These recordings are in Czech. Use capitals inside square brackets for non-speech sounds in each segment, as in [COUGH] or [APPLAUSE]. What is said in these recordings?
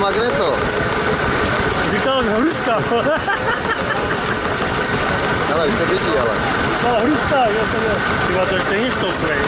magneto. Říkal hruška. Ale už se běží, ale. No, hruška, jo, to je. Ty to je stejně štosnej.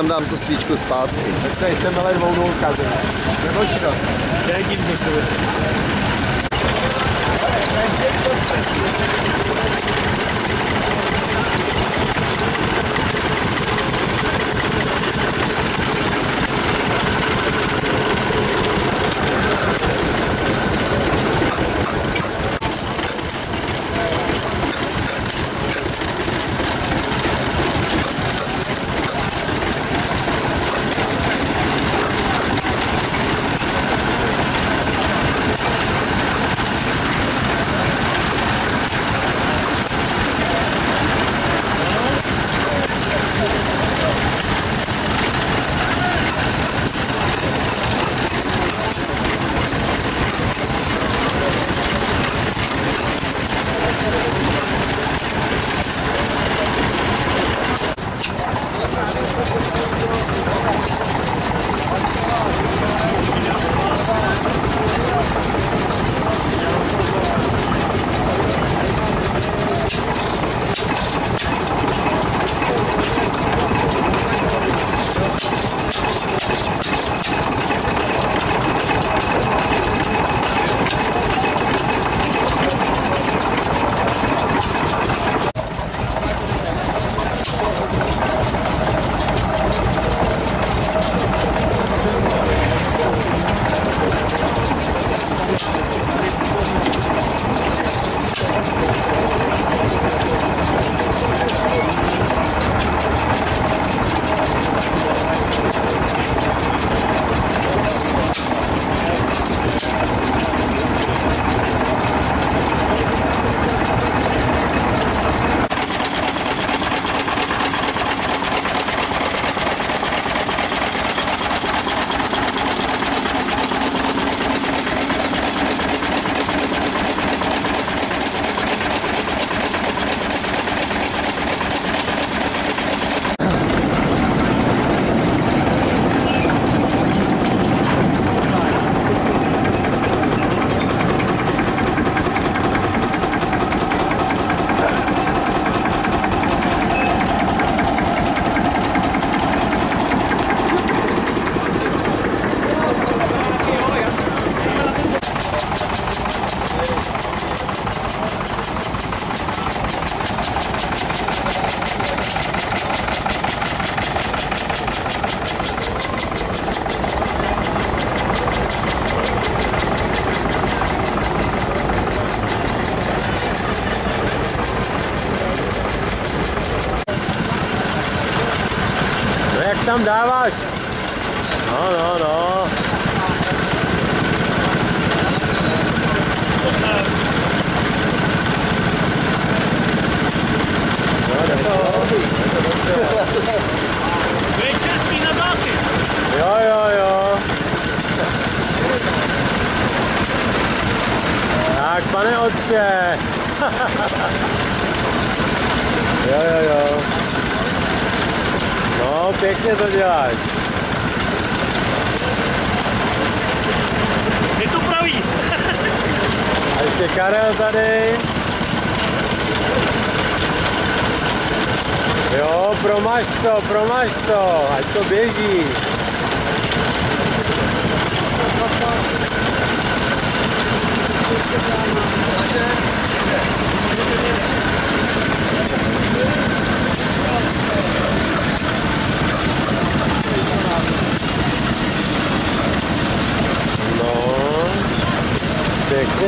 Tam dám tu svíčku zpátky. Tak se jsem ale dvou kazy. Nebo širo. To No jak tam dáváš? No, no, no. Jo, jo, jo. Tak, pane otče. [LAUGHS] jo, jo, jo. No, pěkně to děláš. Je to pravý. A ještě Karel tady. Jo, promaž to, promaž to, ať to běží.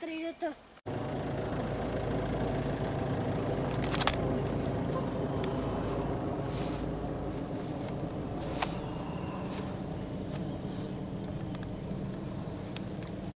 estrellota.